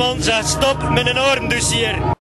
Zeg stop met een oordossier.